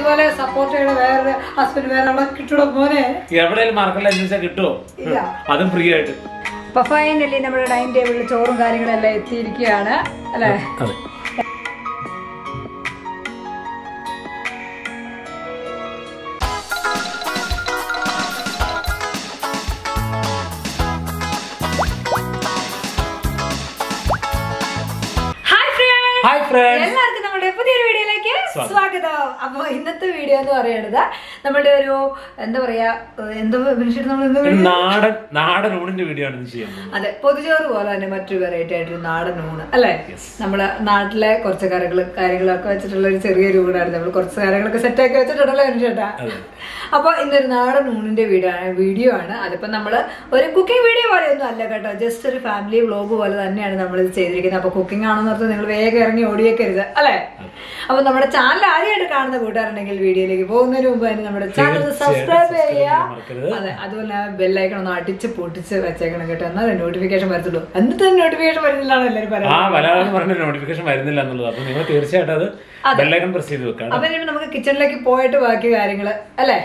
ഇതുപോലെ സപ്പോർട്ട് ചെയ്യണ വേറെ ഹസ്ബൻഡ് വേറെ അവിടെ മോനെ? എവിടെയും മാർക്കറ്റ് എന്ന് വെച്ചാൽ കിട്ടുമോ അതും ഫ്രീ ആയിട്ട്. അപ്പൊ ഫൈനലി നമ്മുടെ ഡൈനിങ് ടേബിളിൽ ചോറും കാര്യങ്ങളെല്ലാം എത്തിയിരിക്കുകയാണ് അല്ലേ? ഹായ് ഫ്രണ്ട്സ് എല്ലാവർക്കും നമ്മുടെ പുതിയൊരു വീഡിയോയിലേക്ക് സ്വാഗതം. അപ്പൊ ഇന്നത്തെ വീഡിയോ എന്ന് പറയുന്നത് നമ്മുടെ ഒരു എന്താ പറയാ എന്തോ നമ്മൾ നാടൻ നാടൻ ഊണിന്റെ വീഡിയോ ആണ് ചെയ്യാൻ അതെ പൊതുചോറ് പോലെ തന്നെ മറ്റൊരു വെറൈറ്റി ആയിട്ടൊരു നാടൻ ഊണ് അല്ലേ? നമ്മുടെ നാട്ടിലെ കുറച്ച് കറികൾ കാര്യങ്ങളൊക്കെ വെച്ചിട്ടുള്ള ഒരു ചെറിയൊരു ഊണായിരുന്നു. നമ്മൾ കുറച്ച് കാര്യങ്ങളൊക്കെ സെറ്റ് ആക്കി വെച്ചിട്ടുണ്ടല്ലോ ചേട്ടാ അപ്പൊ ഇന്നൊരു നാടൻ ഊണിന്റെ വീഡിയോ ആണ് വീഡിയോ ആണ്. അതിപ്പോ നമ്മൾ ഒരു കുക്കിംഗ് വീഡിയോ പോലെ ഒന്നും അല്ല കേട്ടോ. ജസ്റ്റ് ഒരു ഫാമിലി വ്ലോഗ് പോലെ തന്നെയാണ് നമ്മൾ ഇത് ചെയ്തിരിക്കുന്നത്. അപ്പൊ കുക്കിംഗ് ആണെന്ന് പറഞ്ഞാൽ നിങ്ങൾ വേഗം ഇറങ്ങി ഓടിയേക്കരുത് അല്ലേ? അപ്പൊ നമ്മുടെ ചാനൽ ആദ്യമായിട്ട് കാണുന്ന കൂട്ടുകാരുണ്ടെങ്കിൽ വീഡിയോയിലേക്ക് പോകുന്നതിന് മുമ്പ് തന്നെ നമ്മുടെ ചാനൽ സബ്സ്ക്രൈബ് ചെയ്യുക. അതെ അതുപോലെ ബെല്ലൈക്കൺ ഒന്ന് അടിച്ച് പൊട്ടിച്ച് വെച്ചേക്കണം കേട്ടോ. എന്നാലേ നോട്ടിഫിക്കേഷൻ വരത്തുള്ളൂ. എന്നിട്ട് തന്നെ നോട്ടിഫിക്കേഷൻ വരുന്നില്ലാണ് എല്ലാവരും പറയുന്നത്? നോട്ടിഫിക്കേഷൻ വരുന്നില്ല എന്നുള്ളത്. അപ്പൊ നിങ്ങൾ തീർച്ചയായിട്ടും അത് ബെല്ലൈക്കൺ പ്രസ് ചെയ്ത് വെക്കാം അപ്പൊ നമുക്ക് കിച്ചണിലേക്ക് പോയിട്ട് ബാക്കി കാര്യങ്ങൾ അല്ലേ?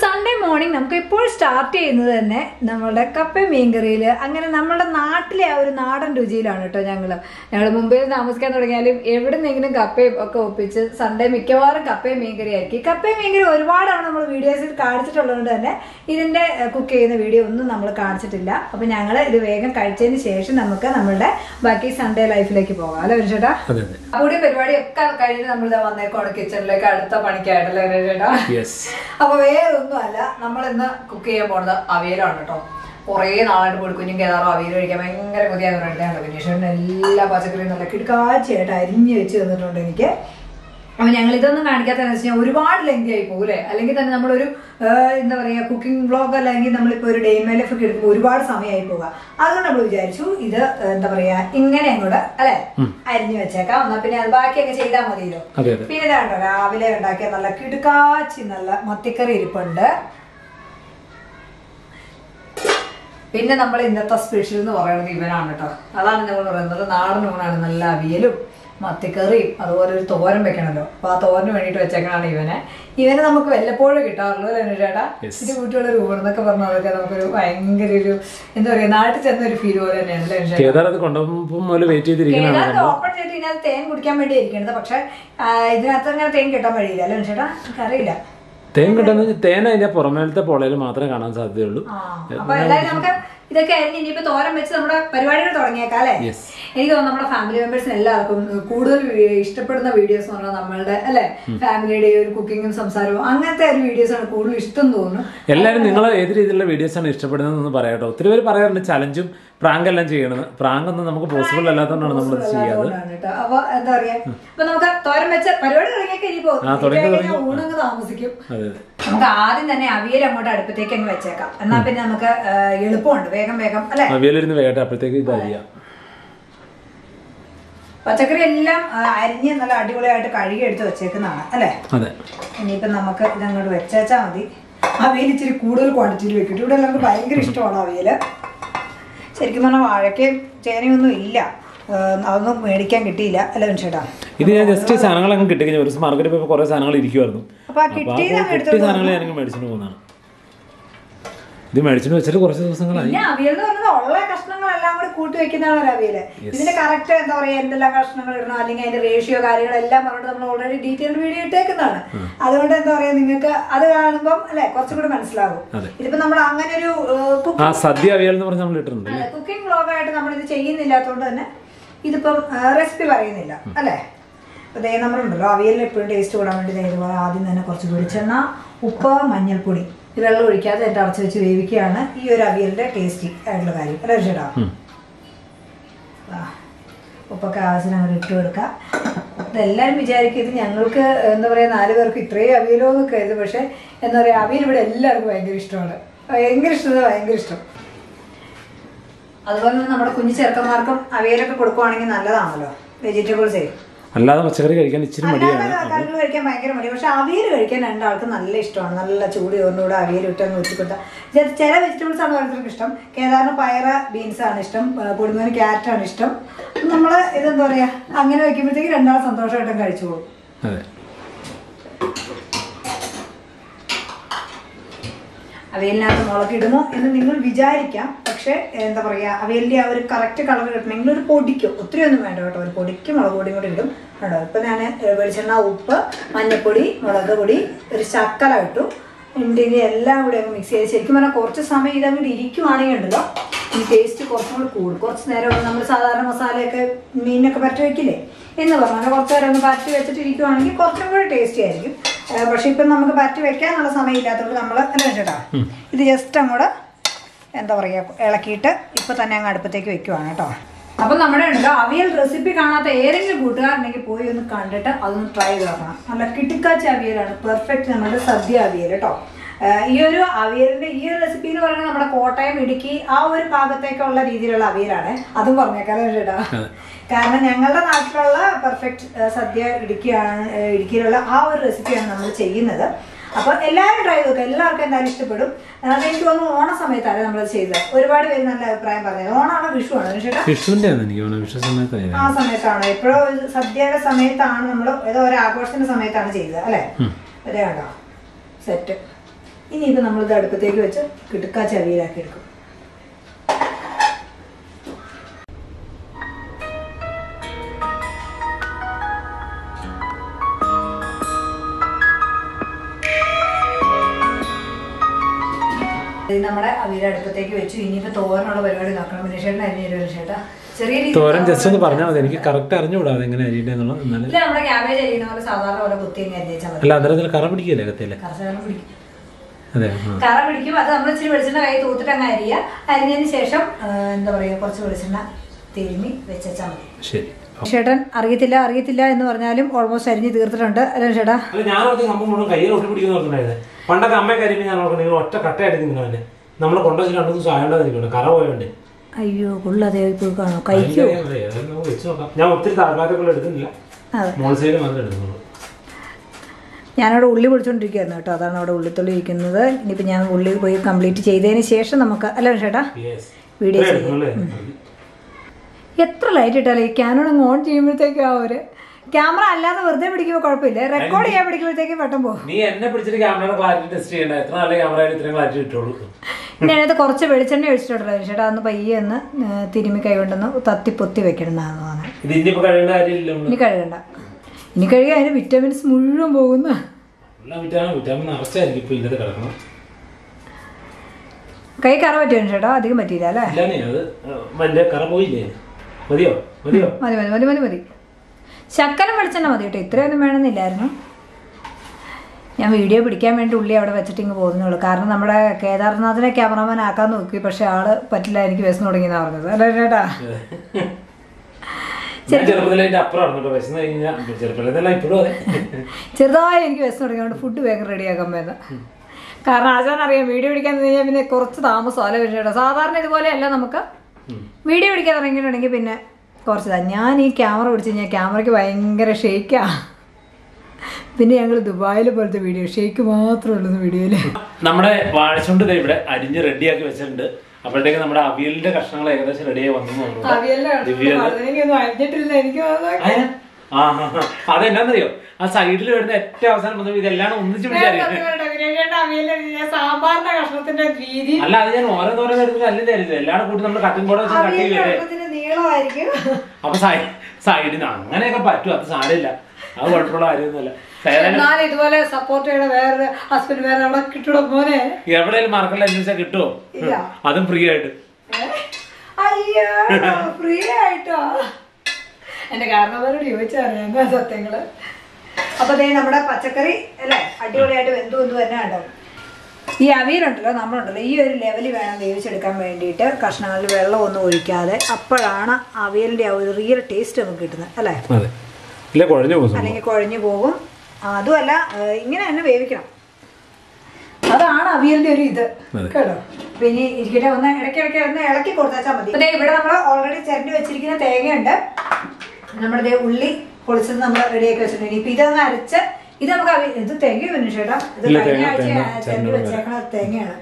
സൺഡേ മോർണിംഗ് നമുക്ക് ഇപ്പോൾ സ്റ്റാർട്ട് ചെയ്യുന്നത് തന്നെ നമ്മളുടെ കപ്പ മീൻകറിയിൽ അങ്ങനെ നമ്മുടെ നാട്ടിലെ ആ ഒരു നാടൻ രുചിയിലാണ് കേട്ടോ ഞങ്ങൾ ഞങ്ങൾ മുംബൈയിൽ താമസിക്കാൻ തുടങ്ങിയാലും എവിടെ നിന്നെങ്കിലും കപ്പയും ഒക്കെ ഒപ്പിച്ച് സൺഡേ മിക്കവാറും കപ്പയും മീൻകറി ആക്കി. കപ്പയും മീൻകറി ഒരുപാടാണ് നമ്മൾ വീഡിയോസിൽ കാണിച്ചിട്ടുള്ളതുകൊണ്ട് തന്നെ ഇതിന്റെ കുക്ക് ചെയ്യുന്ന വീഡിയോ ഒന്നും നമ്മൾ കാണിച്ചിട്ടില്ല. അപ്പോൾ ഞങ്ങൾ ഇത് വേഗം കഴിച്ചതിന് ശേഷം നമുക്ക് നമ്മളുടെ ബാക്കി സൺഡേ ലൈഫിലേക്ക് പോകാം. അല്ലേ ചേട്ടാ അതെ പരിപാടി ഒക്കെ കഴിഞ്ഞ് നമ്മൾ വന്നേക്കോണ് കിച്ചണിലേക്ക് അടുത്ത പണിക്കായിട്ടല്ലേ ചേട്ടാ യെസ് അപ്പൊ ഒന്നുമല്ല നമ്മൾ ഇന്ന് കുക്ക് ചെയ്യാൻ പോണത് അവയിലാണ് കേട്ടോ. കുറേ നാളായിട്ട് പോയി കുഞ്ഞും കേതാറും അവയിൽ കഴിക്കാൻ ഭയങ്കര കൊതിയാന്ന് പറയുന്നത് വിനീഷേട്ടൻ എല്ലാ പച്ചക്കറിയും നല്ല കിടക്കാച്ചയായിട്ട് അരിഞ്ഞ് വെച്ച് തന്നിട്ടുണ്ട് എനിക്ക്. അപ്പൊ ഞങ്ങൾ ഇതൊന്നും കാണിക്കാത്തതെന്ന് വെച്ചാൽ ഒരുപാട് ലെങ്തി ആയി പോകും അല്ലേ? അല്ലെങ്കിൽ തന്നെ നമ്മളൊരു എന്താ പറയുക കുക്കിംഗ് വ്ളോഗ് അല്ലെങ്കിൽ നമ്മളിപ്പോ ഒരു ഡേ മൈ ലൈഫ് ഒക്കെ എടുക്കുമ്പോൾ ഒരുപാട് സമയമായി പോവുക. അതുകൊണ്ട് നമ്മൾ വിചാരിച്ചു ഇത് എന്താ പറയാ ഇങ്ങനെ അങ്ങോട്ട് അല്ലെ? അരിഞ്ഞു വെച്ചേക്കാം. എന്നാ പിന്നെ അത് ബാക്കിയൊക്കെ ചെയ്താൽ മതിയല്ലോ. പിന്നെ ഇതാണ്ടോ രാവിലെ ഉണ്ടാക്കിയ നല്ല കിടുക്കാച്ചി നല്ല മത്തിക്കറി ഇരിപ്പുണ്ട്. പിന്നെ നമ്മൾ ഇന്നത്തെ സ്പെഷ്യൽ എന്ന് പറയുന്നത് ഇവനാണ് കേട്ടോ. അതാണ് നമ്മൾ പറയുന്നത്. നാടൻ ഊണാണ് നല്ല അവിയലും. മത്തിക്കറിയും അതുപോലെ ഒരു തോരൻ വെക്കണമല്ലോ അപ്പൊ ആ തോരന് വേണ്ടിയിട്ട് വെച്ചേക്കണാണ് ഇവനെ. ഇവനെ നമുക്ക് വല്ലപ്പോഴും കിട്ടാറുള്ളൂ അല്ലേ ചേട്ടാ ഇത് കൂട്ടിയുള്ള രൂപം എന്നൊക്കെ പറഞ്ഞതൊക്കെ അതൊക്കെ നമുക്കൊരു ഭയങ്കര ഒരു എന്താ പറയാ നാട്ടിൽ ചെന്ന ഒരു ഫീൽ പോലെ തന്നെയാണ് ഓപ്പൺ ചെയ്ത് ഇതിനകത്ത് തേൻ കുടിക്കാൻ വേണ്ടി ഇരിക്കണത്. പക്ഷെ ഇതിനകത്ത് അങ്ങനെ തേൻ കിട്ടാൻ വഴിയില്ല അല്ലേ ചേട്ടാ എനിക്കറിയില്ല. തേൻ കിട്ടുന്ന തേൻ അതിന്റെ പുറമേലത്തെ പൊളയിൽ മാത്രമേ കാണാൻ സാധ്യതയുള്ളൂ. അപ്പൊ എല്ലാവരും നമുക്ക് ഇതൊക്കെ ആയിരുന്നു ഇനിയിപ്പോ തോരൻ വെച്ച് നമ്മുടെ പരിപാടികൾ തുടങ്ങിയേക്കാം അല്ലേ? എനിക്ക് തോന്നുന്നു നമ്മുടെ ഫാമിലി മെമ്പേഴ്സിന് എല്ലാവർക്കും കൂടുതൽ ഇഷ്ടപ്പെടുന്ന വീഡിയോസ് എന്ന് പറഞ്ഞാൽ നമ്മളുടെ അല്ലെ? ഫാമിലിയുടെ ഒരു കുക്കിങ്ങും സംസാരവും അങ്ങനത്തെ ഒരു വീഡിയോസ് ആണ് കൂടുതൽ ഇഷ്ടം തോന്നുന്നു. എല്ലാവരും നിങ്ങൾ ഏത് രീതിയിലുള്ള വീഡിയോസ് ആണ് ഇഷ്ടപ്പെടുന്നതെന്ന് പറയാട്ടോ ഒത്തിരി പേര് പറയാറുണ്ട് ചലഞ്ചും പ്രാങ്ക് എല്ലാം ചെയ്യണമെന്ന് പ്രാങ്ക് ഒന്നും നമുക്ക് പോസിബിൾ അല്ലാത്തതുകൊണ്ടാണ് നമ്മൾ ചെയ്യാതെ അപ്പൊ എന്താ പറയാ അപ്പൊ നമുക്ക് തോരൻ വെച്ച പരിപാടി തുടങ്ങിയൊക്കെ ഊണങ്ങ് താമസിക്കും. നമുക്ക് ആദ്യം തന്നെ അവിയൽ അങ്ങോട്ട് അടുപ്പത്തേക്ക് അങ്ങ് വെച്ചേക്കാം. എന്നാ പിന്നെ നമുക്ക് എളുപ്പമുണ്ട്. വേഗം വേഗം അല്ലെ? അവിയലിരുന്ന് വേഗം അപ്പോഴത്തേക്ക് ഇത് അരിയാം. പച്ചക്കറി എല്ലാം അരിഞ്ഞ് നല്ല അടിപൊളിയായിട്ട് കഴുകി എടുത്ത് വെച്ചേക്കുന്നതാണ് അല്ലേ? ഇനിയിപ്പം നമുക്ക് ഇതങ്ങോട്ട് വെച്ചേച്ചാൽ മതി. അവിയൽ ഇച്ചിരി കൂടുതൽ ക്വാണ്ടിറ്റിയിൽ വെക്കും ഇവിടെ എല്ലാവർക്കും ഭയങ്കര ഇഷ്ടമാണ് അവയിൽ ശരിക്കും പറഞ്ഞാൽ വാഴയ്ക്കയും ചേനയൊന്നും ഇല്ല. അതൊന്നും മേടിക്കാൻ കിട്ടിയില്ല അല്ല ചേട്ടാ ഇത് ഞാൻ ജസ്റ്റ് സാധനങ്ങളൊക്കെ കിട്ടി ഒരു മാർക്കറ്റിൽ പോയപ്പോൾ കുറേ സാധനങ്ങൾ ഇരിക്കുമായിരുന്നു അപ്പോൾ കിട്ടിയ സാധനങ്ങൾ ഞാനങ്ങ് മേടിച്ചിട്ട് പോകുന്നതാണ്. ഇത് മേടിച്ചിട്ട് വെച്ചിട്ട് കുറച്ച് ദിവസങ്ങളായി. പിന്നെ അവിയൽ എന്ന് ഉള്ള കഷ്ണങ്ങളെല്ലാം കൂടി കൂട്ടി വെക്കുന്നതാണ് ഒരു അവിയൽ. ഇതിന്റെ കറക്റ്റ് എന്താ പറയാ എന്തെല്ലാം കഷ്ണങ്ങൾ ഇടണം അല്ലെങ്കിൽ അതിന്റെ റേഷ്യോ കാര്യങ്ങളെല്ലാം പറഞ്ഞിട്ട് നമ്മൾ ഓൾറെഡി ഡീറ്റെയിൽഡ് വീഡിയോ ഇട്ടേക്കുന്നതാണ്. അതുകൊണ്ട് എന്താ പറയാ നിങ്ങൾക്ക് അത് കാണുമ്പോൾ അല്ലെ കുറച്ചും കൂടി മനസ്സിലാകും ഇതിപ്പോ നമ്മൾ അങ്ങനെ ഒരു സദ്യ അവിയൽ എന്ന് പറഞ്ഞ് നമ്മൾ ഇട്ടിട്ടുണ്ട്. കുക്കിംഗ് വ്ളോഗായിട്ട് നമ്മൾ ഇത് ചെയ്യുന്നില്ലാത്തതുകൊണ്ട് തന്നെ ഇതിപ്പം റെസിപ്പി പറയുന്നില്ല. അല്ലേ? അപ്പോൾ ദേ നമ്മളുണ്ടല്ലോ അവിയലിൽ എപ്പോഴും ടേസ്റ്റ് കൂടാൻ വേണ്ടി ഇതുപോലെ ആദ്യം തന്നെ കുറച്ച് വെളിച്ചെണ്ണ ഉപ്പ് മഞ്ഞൾപ്പൊടി. ഇത് വെള്ളം ഒഴിക്കാതെ എന്റെ അടച്ച് വെച്ച് വേവിക്കുകയാണ്. ഈ ഒരു അവിയലിന്റെ ടേസ്റ്റി ആയിട്ടുള്ള കാര്യം. അല്ലേ ചേട്ടാ ഉപ്പൊക്കെ ആവശ്യം അങ്ങോട്ട് ഇട്ട് കൊടുക്കാം. ഇതെല്ലാവരും വിചാരിക്കും ഇത് ഞങ്ങൾക്ക് എന്താ പറയുക നാല് പേർക്ക് ഇത്രയും അവിയലോ എന്നൊക്കെ ഇത് പക്ഷേ എന്താ പറയുക അവിയൽ ഇവിടെ എല്ലാവർക്കും ഭയങ്കര ഇഷ്ടമാണ്. ഭയങ്കര ഇഷ്ടം ഭയങ്കര ഇഷ്ടം. അതുപോലെ തന്നെ നമ്മുടെ കുഞ്ഞു ചെറുക്കന്മാർക്കും അവിയലൊക്കെ കൊടുക്കുവാണെങ്കിൽ നല്ലതാണല്ലോ. വെജിറ്റബിൾസേ. അല്ലാതെ പച്ചക്കറി കഴിക്കാൻ ഇച്ചിരി മടിയാണ്. കറികൾ കഴിക്കാൻ ഭയങ്കര മടി. പക്ഷെ അവിയൽ കഴിക്കാൻ രണ്ടാൾക്ക് നല്ല ഇഷ്ടമാണ്. നല്ല ചൂട് ചോറിനൂടെ അവിയൽ ഇട്ടങ്ങ് വെച്ച് കൊടുത്താൽ ചില- വെജിറ്റബിൾസ് ആണ് ഓരോരുത്തർക്ക് ഇഷ്ടം. കേദാറിന് പയറ ബീൻസ് ആണ് ഇഷ്ടം. കുടുംബന് ക്യാരറ്റ് ആണ് ഇഷ്ടം. നമ്മൾ ഇതെന്താ പറയാ അങ്ങനെ വെക്കുമ്പോഴത്തേക്ക് രണ്ടാൾ സന്തോഷമായിട്ടും കഴിച്ചോളും അതെ. അവയിലിനകത്ത് മുളക് ഇടുമോ എന്ന് നിങ്ങൾ വിചാരിക്കാം. പക്ഷേ എന്താ പറയുക അവയിലിന്റെ ആ ഒരു കറക്റ്റ് കളർ കിട്ടണമെങ്കിൽ ഒരു പൊടിക്കോ ഒത്തിരി ഒന്നും വേണ്ട കേട്ടോ. ഒരു പൊടിക്ക് മുളക് പൊടിയും കൂടി ഇടും. കേട്ടോ ഇപ്പം ഞാൻ വെളിച്ചെണ്ണ ഉപ്പ് മഞ്ഞൾപ്പൊടി മുളക് പൊടി ഒരു ശക്കല ഇട്ടു. ഇണ്ടിനി എല്ലാം കൂടി അങ്ങ് മിക്സ് ചെയ്ത് ശരിക്കും പറഞ്ഞാൽ കുറച്ച് സമയം ഇതങ്ങോട്ട് ഇരിക്കുവാണെങ്കിൽ ഉണ്ടല്ലോ. ഈ ടേസ്റ്റ് കുറച്ചും കൂടി കൂടും. കുറച്ച് നേരം നമ്മൾ സാധാരണ മസാലയൊക്കെ മീനൊക്കെ പറ്റി വയ്ക്കില്ലേ എന്ന് പറഞ്ഞാൽ കുറച്ച് നേരം ഒന്ന് പറ്റി വെച്ചിട്ട് ഇരിക്കുവാണെങ്കിൽ കുറച്ചും കൂടി ടേസ്റ്റി ആയിരിക്കും. പക്ഷെ ഇപ്പം നമുക്ക് പറ്റി വെക്കാനുള്ള സമയമില്ലാത്തതുകൊണ്ട് നമ്മൾ എന്താ വെച്ചിട്ടാ ഇത് ജസ്റ്റ് അങ്ങോട്ട് എന്താ പറയുക ഇളക്കിയിട്ട് ഇപ്പം തന്നെ അങ്ങ് അടുപ്പത്തേക്ക് വെക്കുവാണ് കേട്ടോ. അപ്പം നമ്മുടെ ഉണ്ടോ അവിയൽ റെസിപ്പി കാണാത്ത ഏതെങ്കിലും കൂട്ടുകാരുണ്ടെങ്കിൽ പോയി ഒന്ന് കണ്ടിട്ട് അതൊന്ന് ട്രൈ ചെയ്ത് നോക്കണം. നല്ല കിട്ടിക്കാച്ച അവിയലാണ് പെർഫെക്റ്റ് നമ്മുടെ സദ്യ അവിയൽ കേട്ടോ. ഈ ഒരു അവിയലിന്റെ ഈ ഒരു റെസിപ്പി എന്ന് പറയുന്നത് നമ്മുടെ കോട്ടയം ഇടുക്കി ആ ഒരു ഭാഗത്തേക്കുള്ള രീതിയിലുള്ള അവിയലാണ്. അതും പറഞ്ഞേക്കാം ചേട്ടാ? കാരണം ഞങ്ങളുടെ നാട്ടിലുള്ള പെർഫെക്റ്റ് സദ്യ ഇടുക്കിയാണ് ഇടുക്കിയിലുള്ള ആ ഒരു റെസിപ്പിയാണ് നമ്മൾ ചെയ്യുന്നത്. അപ്പോൾ എല്ലാവരും ട്രൈ നോക്കുക എല്ലാവർക്കും എന്തായാലും ഇഷ്ടപ്പെടും. എനിക്ക് തോന്നുന്നു ഓണ സമയത്താണ് നമ്മൾ ചെയ്തത്. ഒരുപാട് പേര് നല്ല അഭിപ്രായം പറഞ്ഞത്. ഓണാണോ വിഷു വിഷുവിന്റെ ആണ് ആ സമയത്താണ്? എപ്പോഴോ സദ്യയുടെ സമയത്താണ് നമ്മൾ ഏതോ ഒരു ആഘോഷത്തിന്റെ സമയത്താണ് ചെയ്തത് അല്ലേ? അതെ കേട്ടോ. സെറ്റ് ഇനിയിപ്പോൾ നമ്മളിത് അടുപ്പത്തേക്ക് വെച്ച് കിടുക്ക ചവിയിലാക്കി എടുക്കും. നമ്മുടെ അവിയുടെ അടുപ്പത്തേക്ക് വെച്ചു. ഇനിയിപ്പോൾ തോരനുള്ള പരിപാടി നോക്കണം. മിനിഷേട്ടൻ അരിഞ്ഞു ചേട്ടാ ചെറിയ തോരൻ ജസ്റ്റ് ഒന്ന് പറഞ്ഞാൽ മതി. എനിക്ക് കറക്റ്റ് അറിഞ്ഞുകൂടാ എങ്ങനെ അരിയുടെ എന്നുള്ളത് എന്നാലും. ഇല്ല നമ്മുടെ ക്യാബേജ് അരിയുന്ന പോലെ സാധാരണ പോലെ കുത്തി അങ്ങ് അരിഞ്ഞാൽ മതി. അല്ല അന്നേരത്തിൽ കറ പിടിക്കില്ലേ കത്തിയില്ലേ കർഷകനെ പിടിക്കും. അതെ കറ പിടിക്കും. അത് നമ്മൾ ഇച്ചിരി വെളിച്ചെണ്ണ കൈ തൂത്തിട്ട് അങ്ങ് അരിയ. അരിഞ്ഞതിന് ശേഷം എന്താ പറയുക കുറച്ച് വെളിച്ചെണ്ണ തിരുമി വെച്ചാൽ മതി. ശരി. ചേട്ടൻ അറിയത്തില്ല അറിയത്തില്ല എന്ന് പറഞ്ഞാലും ഓൾമോസ്റ്റ് അരിഞ്ഞ് തീർത്തിട്ടുണ്ട്. അല്ലേ ചേട്ടാ ഞാൻ കയ്യിൽ ഒട്ടി പിടിക്കുന്നു പണ്ടൊക്കെ അമ്മയെ കരിമ്പ് ഞാൻ ഓർക്കുന്നത് നിങ്ങൾ ഒറ്റ കട്ടയായിട്ട് നിൽക്കണവനെ നമ്മൾ കൊണ്ടുവച്ച് രണ്ടു ദിവസം ആയോണ്ടായിരിക്കണം കറ പോയോണ്ട്. അയ്യോ കൊള്ളതേ പോയി കാണോ. കഴിക്കോ. വെച്ച് നോക്കാം. ഞാൻ ഒത്തിരി താഴ്ഭാഗത്തേക്കുള്ള എടുക്കുന്നില്ല. മോൾ സൈഡ് മാത്രമേ എടുക്കുന്നുള്ളൂ. ഞാനവിടെ ഉള്ളി പൊടിച്ചോണ്ടിരിക്കുകയായിരുന്നു കേട്ടോ. അതാണ് അവിടെ ഉള്ളിത്തുള്ളി ഇരിക്കുന്നത്. ഇനിയിപ്പോൾ ഞാൻ ഉള്ളി പോയി കംപ്ലീറ്റ് ചെയ്തതിന് ശേഷം നമുക്ക് അല്ലേ ചേട്ടാ. വീഡിയോ ചെയ്യാം. എത്ര ലൈറ്റ് ഇട്ടാലേ ഈ ക്യാനോൺ അങ്ങ് ഓൺ ചെയ്യുമ്പോഴത്തേക്കും ആ ഒരു ക്യാമറ അല്ലാതെ വെറുതെ പിടിക്കുമ്പോൾ കുഴപ്പമില്ല. റെക്കോർഡ് ചെയ്യാൻ പിടിക്കുമ്പോഴത്തേക്ക് പെട്ടെന്ന് പോകും. നീ എന്നെ പിടിച്ചിട്ട് ക്യാമറയുടെ ക്ലാരിറ്റി ടെസ്റ്റ് ചെയ്യണ്ട. എത്ര നല്ല ക്യാമറ ഇത്രയും ക്ലാരിറ്റി കിട്ടുള്ളൂ. പിന്നെ അതിനകത്ത് കുറച്ച് വെളിച്ചെണ്ണ ഒഴിച്ചിട്ടുള്ളത് ചേട്ടാ. അന്ന് പയ്യെ ഒന്ന് തിരുമി തിരുമ്മി കൈ കൊണ്ടൊന്ന് തത്തി പൊത്തി വെക്കണമെന്നാണ് ഇനി കഴുകണ്ട. ഇനി കഴുകി അതിന് വിറ്റാമിൻസ് മുഴുവൻ പോകുന്ന. കൈ കറ പറ്റുമോ ചേട്ടാ? അധികം പറ്റിയില്ല അല്ലേ? മതി മതി മതി മതി മതി. ശക്കലം വെളിച്ചെണ്ണ മതി കേട്ടോ. ഇത്രയൊന്നും വേണമെന്നില്ലായിരുന്നു. ഞാൻ വീഡിയോ പിടിക്കാൻ വേണ്ടി ഉള്ളി അവിടെ വെച്ചിട്ട് ഇങ്ങ് പോകുന്നുള്ളൂ. കാരണം നമ്മുടെ കേദാർനാഥിനെ ക്യാമറമാൻ ആക്കാൻ നോക്കി. പക്ഷെ ആൾ പറ്റില്ല എനിക്ക് വിശന്ന് തുടങ്ങിയെന്നാണ് പറഞ്ഞത്. അല്ല ചേട്ടാ? ചെറുതായി എനിക്ക് വിശന്ന് തുടങ്ങിയോണ്ട് ഫുഡ് വേഗം റെഡിയാക്കാൻ വേണ്ട കാരണം ആശാൻ അറിയാം വീഡിയോ പിടിക്കാൻ കഴിഞ്ഞാൽ പിന്നെ കുറച്ച് താമസം അല്ല ചേട്ടാ? സാധാരണ ഇതുപോലെയല്ല നമുക്ക്. വീഡിയോ പിടിക്കാൻ തുടങ്ങിയിട്ടുണ്ടെങ്കിൽ പിന്നെ കുറച്ച് ഇതാ. ഞാൻ ഈ ക്യാമറ പിടിച്ച് കഴിഞ്ഞാൽ ക്യാമറയ്ക്ക് ഭയങ്കര ഷേക്കാണ് പിന്നെ ഞങ്ങൾ ദുബായിൽ പോലത്തെ വീഡിയോ ഷേക്ക് മാത്രമേ ഉള്ളൂ വീഡിയോയിൽ നമ്മുടെ വാഴച്ചുണ്ട് ഇവിടെ അരിഞ്ഞ് റെഡിയാക്കി വെച്ചിട്ടുണ്ട്. അപ്പോഴത്തേക്ക് നമ്മുടെ അവിയലിന്റെ കഷ്ണങ്ങൾ ഏകദേശം റെഡിയായി വന്നു എനിക്ക്. ആ. അതെന്നാന്നറിയോ? സൈഡിൽ വരുന്ന ഏറ്റവും അവസാനം ഇതെല്ലാം ഒന്നിച്ച് പിടിച്ചറിയാം സാമ്പാറിന്റെ കഷ്ണത്തിന്റെ രീതി. അല്ല അത് ഞാൻ എടുത്ത് അല്ലേ അരിഞ്ഞത് എല്ലാം കൂട്ടി നമ്മൾ കട്ടിംഗ് ബോർഡ് വെച്ച് കട്ട് ചെയ്യല്ലേ നീളമായിരിക്കും. അപ്പൊ സൈഡിൽ നിന്ന് അങ്ങനെയൊക്കെ പറ്റും അത് സാരമില്ല. അത് കുഴപ്പമുള്ള കാര്യമൊന്നുമല്ല. ഇതുപോലെ സപ്പോർട്ട് ചെയ്യണ വേറെ ഹസ്ബൻഡ് വേറെ അവിടെ കിട്ടണം മോനെ. എവിടെയും മാർക്കെല്ലാം അന്വേഷിച്ചാൽ കിട്ടുമോ ഇല്ല. അതും ഫ്രീ ആയിട്ട്. അയ്യോ ഫ്രീ ആയിട്ടോ? എന്റെ കാരണവരോട് ചോദിച്ചറിയാം സത്യങ്ങൾ? അപ്പൊ ദേ നമ്മുടെ പച്ചക്കറി അല്ലേ? അടിപൊളിയായിട്ട് വെന്തു വെന്തു തന്നെ ഉണ്ടാവും ഈ അവിയലുണ്ടല്ലോ നമ്മളുണ്ടല്ലോ ഈ ഒരു ലെവലിൽ വേണം വേവിച്ചെടുക്കാൻ വേണ്ടിയിട്ട് കഷ്ണങ്ങളിൽ വെള്ളം ഒന്നും ഒഴിക്കാതെ അപ്പോഴാണ് അവിയലിന്റെ ആ ഒരു റിയൽ ടേസ്റ്റ് നമുക്ക് കിട്ടുന്നത് അല്ലേ? അതെ. ഇല്ല കുഴഞ്ഞു പോകും അല്ലെങ്കിൽ കുഴഞ്ഞു പോകും. അതുമല്ല ഇങ്ങനെ തന്നെ വേവിക്കണം. അതാണ് അവിയലിന്റെ ഒരു ഇത്. കേട്ടോ? പിന്നെ ഇരിക്കട്ടെ ഒന്ന് ഇടയ്ക്ക് ഇടയ്ക്ക് ഒന്ന് ഇളക്കി കൊടുത്താൽ മതി. ദേ ഇവിടെ നമ്മൾ ഓൾറെഡി ചിരണ്ടി വെച്ചിരിക്കുന്ന തേങ്ങയുണ്ട്. നമ്മുടെ ദേ ഉള്ളി പൊളിച്ചത് നമ്മൾ റെഡിയാക്കി വെച്ചിട്ടുണ്ട്. ഇപ്പൊ ഇതൊന്ന് അരച്ച് ഇത് നമുക്ക് ഇത് തേങ്ങ വിനീഷേട്ടാ? ഇത് കഴിഞ്ഞ ആഴ്ച തേങ്ങ, വെച്ചേക്കണ തേങ്ങയാണ്.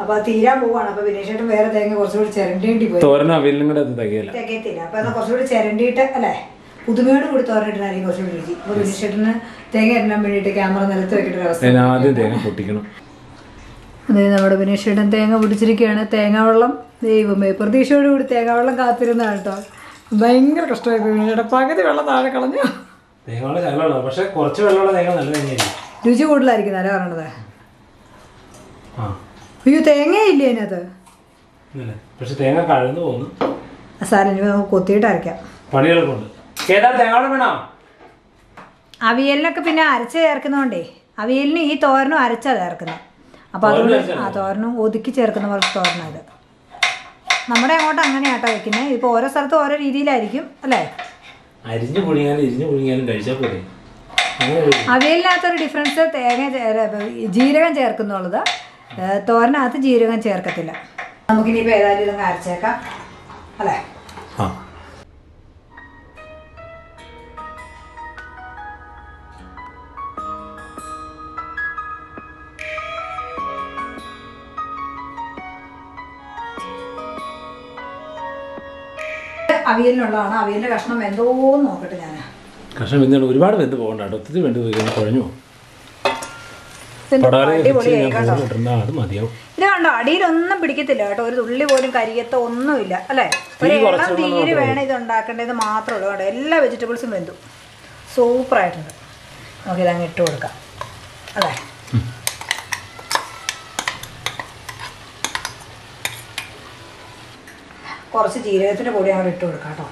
അപ്പൊ തീരാൻ പോവാണ്. അപ്പൊ വിനീഷേട്ടൻ വേറെ തേങ്ങ കുറച്ചുകൂടി ചിരണ്ടേണ്ടി പോയി. തികയത്തില്ല. അപ്പൊ കുറച്ചുകൂടി ചിരണ്ടിയിട്ട് അല്ലേ? പുതുമയോട് കൂടി തോരണിട്ടായിരിക്കും കുറച്ചുകൂടി രുചി. അപ്പൊ വിനീഷേട്ടന് തേങ്ങ ഇടാൻ വേണ്ടിട്ട് ക്യാമറ നിലത്ത് വെക്കേണ്ട അവസ്ഥ അതെ നമ്മുടെ വിനീഷേട്ടൻ തേങ്ങ പിടിച്ചിരിക്കുകയാണ് തേങ്ങാവെള്ളം ദൈവമേ പ്രതീക്ഷയോടുകൂടി തേങ്ങാവെള്ളം കാത്തിരുന്നതാണ് കേട്ടോ. ഭയങ്കര കഷ്ടമായി പോയി. പകുതി വെള്ളം താഴെ കളഞ്ഞു. തേങ്ങയുള്ള ശകലമുള്ള പക്ഷെ കുറച്ച് വെള്ളമുള്ള തേങ്ങ നല്ല തേങ്ങയായിരിക്കും രുചി കൂടുതലായിരിക്കും അല്ലേ പറയണത് അയ്യോ തേങ്ങയില്ലേ അതിനകത്ത്? പക്ഷെ തേങ്ങ കഴന്നു പോകുന്നു സാരം ഇനി നമുക്ക് കൊത്തിയിട്ട് അരയ്ക്കാം. പണികളൊക്കെ തേങ്ങ വേണോ? അവിയലിനൊക്കെ പിന്നെ അരച്ച് ചേർക്കുന്നതുകൊണ്ടേ അവിയലിന് ഈ തോരനും അരച്ചാ ചേർക്കുന്നത്. അപ്പോൾ അതുകൊണ്ട് ആ തോരനും ഒതുക്കി ചേർക്കുന്ന പോലെ തോരനാണ് ഇത്. നമ്മുടെ അങ്ങോട്ട് അങ്ങനെയാട്ടോ വെക്കുന്നത് ഇപ്പോൾ ഓരോ സ്ഥലത്തും ഓരോ രീതിയിലായിരിക്കും അല്ലേ? അരിഞ്ഞു പുഴുങ്ങിയാലും ഇരിഞ്ഞു പുഴുങ്ങിയാലും കഴിച്ചാൽ പോരെ. ഒരു- ഡിഫറൻസ് തേങ്ങ ജീരകം ചേർക്കുന്നുള്ളത്. തോരനകത്ത് ജീരകം ചേർക്കത്തില്ല. നമുക്കിനിയിപ്പോൾ ഏതായാലും ഇതങ്ങ് അരച്ചേക്കാം. അല്ലേ? അവിയലിനുള്ളതാണ്. അവിയലിന്റെ കഷ്ണം വെന്തോന്ന് നോക്കട്ടെ ഞാൻ കഷ്ണം വെന്താണ് ഒരുപാട് വെന്ത് പോകണ്ട കേട്ടോ. ഒത്തിരി വെന്ത് പോയി കുഴഞ്ഞു ഇത് കണ്ടോ? അടിയിലൊന്നും പിടിക്കത്തില്ല കേട്ടോ. ഒരു തുള്ളി പോലും കരിയത്തോ ഒന്നുമില്ല. അല്ലേ? ഒരു കുറച്ച് തീര് വേണം ഇത് ഉണ്ടാക്കേണ്ടത് മാത്രമേ ഉള്ളൂ കേട്ടോ. എല്ലാ വെജിറ്റബിൾസും വെന്തു. സൂപ്പറായിട്ടുണ്ട്. നമുക്ക് അങ്ങ് ഇട്ട് കൊടുക്കാം. അതെ. കുറച്ച് ജീരകത്തിന്റെ പൊടി അങ്ങോട്ട് ഇട്ട് കൊടുക്കാം കേട്ടോ.